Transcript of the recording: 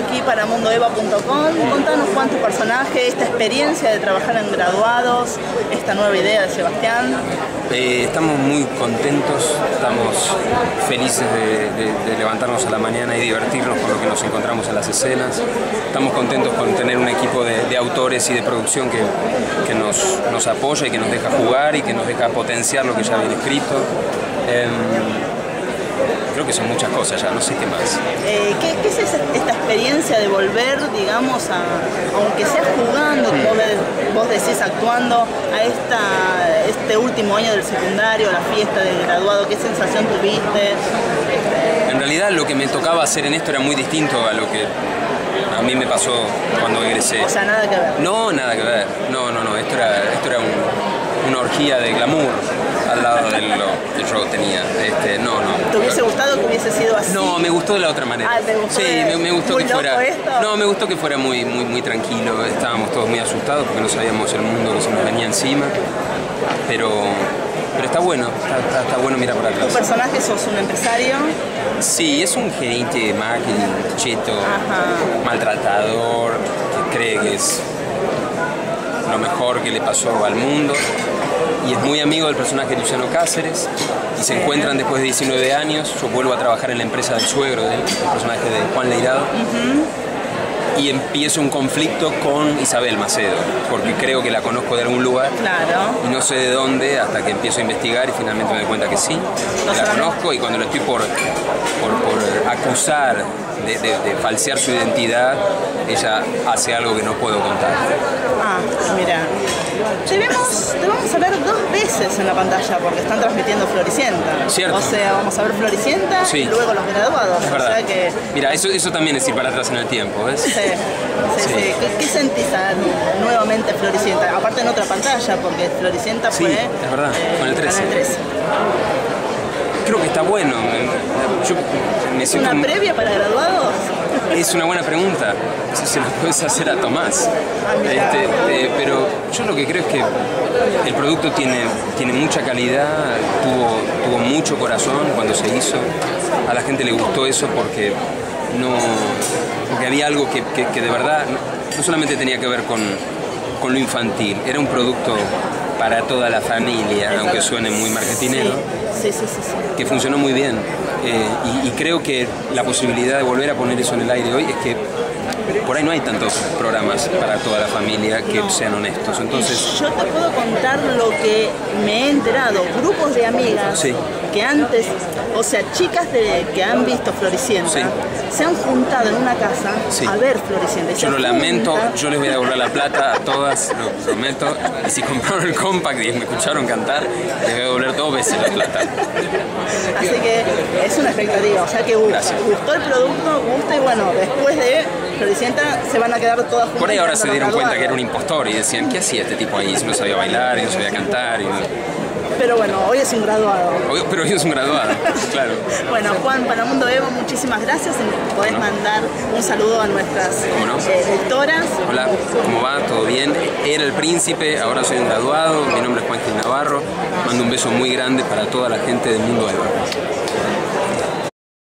aquí para mundoeva.com. Contanos cuánto personaje, esta experiencia de trabajar en graduados, esta nueva idea de Sebastián. Eh, estamos muy contentos, estamos felices de, levantarnos a la mañana y divertirnos con lo que nos encontramos en las escenas. Estamos contentos con tener un equipo de, autores y de producción que, nos, nos, apoya y que nos deja jugar y que nos deja potenciar lo que ya viene escrito. Em, creo que son muchas cosas ya, no sé qué más. Eh, ¿qué, es esta experiencia de volver, digamos, a, aunque sea jugando, como vos decís, actuando, a esta, este último año del secundario, la fiesta del graduado? ¿Qué sensación tuviste? En realidad lo que me tocaba hacer en esto era muy distinto a lo que a mí me pasó cuando egresé. O sea, nada que ver. No, nada que ver. No, no, no. Esto era, esto era una orgía de glamour al lado de lo que yo tenía. Este, no, no. ¿Te hubiese gustado que hubiese sido así? No, me gustó de la otra manera. Ah, ¿te gustó sí, me, gustó que fuera. No, me gustó que fuera muy, muy, muy tranquilo. Estábamos todos muy asustados porque no sabíamos el mundo que se nos venía encima. Pero, pero está bueno, está, bueno mirar por atrás. ¿Tu personaje sos un empresario? Sí, es un gerente de marketing, cheto, maltratador, que cree que es lo mejor que le pasó al mundo y es muy amigo del personaje de Luciano Cáceres y se encuentran después de 19 años. Yo vuelvo a trabajar en la empresa del suegro del personaje de Juan Leirado. Y empiezo un conflicto con Isabel Macedo, porque creo que la conozco de algún lugar claro. y no sé de dónde hasta que empiezo a investigar y finalmente me doy cuenta que sí, la conozco y cuando lo estoy por, por, acusar de, de falsear su identidad, ella hace algo que no puedo contar. Ah, mira. Te, vamos a ver dos veces en la pantalla porque están transmitiendo Floricienta. Cierto. O sea, vamos a ver Floricienta y luego los graduados. Es verdad. Mira, eso, eso también es ir para atrás en el tiempo, ¿ves? Sí, sí, sí. ¿Qué, sentís nuevamente Floricienta? Aparte en otra pantalla, porque Floricienta fue... Sí, es verdad, eh, con el 13. Creo que está bueno. Yo ¿Es una previa para graduados? Es una buena pregunta. Si se la puedes hacer a Tomás. Este, eh, pero yo lo que creo es que el producto tiene, tiene mucha calidad, tuvo, tuvo mucho corazón cuando se hizo. A la gente le gustó eso porque no porque había algo que, de verdad no, solamente tenía que ver con, con lo infantil, era un producto para toda la familia, aunque suene muy marketinero, sí, sí, que funcionó muy bien. Eh, y, creo que la posibilidad de volver a poner eso en el aire hoy es que por ahí no hay tantos programas para toda la familia que sean honestos. Entonces, yo te puedo contar lo que me he enterado, grupos de amigas que antes, o sea, chicas de, que han visto Floricienta, se han juntado en una casa a ver Floricienta. Yo lo lamento, yo les voy a devolver la plata a todas, lo prometo. Y si compraron el compact y me escucharon cantar, les voy a devolver dos veces la plata. Así que es una expectativa, o sea que gusta. Gustó el producto, gusta y bueno, después de Floricienta se van a quedar todas juntas. Por ahí ahora se dieron cuenta que era un impostor y decían, ¿qué hacía este tipo ahí? No sabía bailar y no sabía cantar. Y pero bueno, hoy es un graduado. pero hoy es un graduado, claro. bueno, Juan, para Mundo Evo, muchísimas gracias. Podés mandar un saludo a nuestras eh, lectoras. Hola, ¿cómo va? ¿Todo bien? Era el príncipe, ahora soy un graduado. Mi nombre es Juan Gil Navarro. Mando un beso muy grande para toda la gente del Mundo Evo.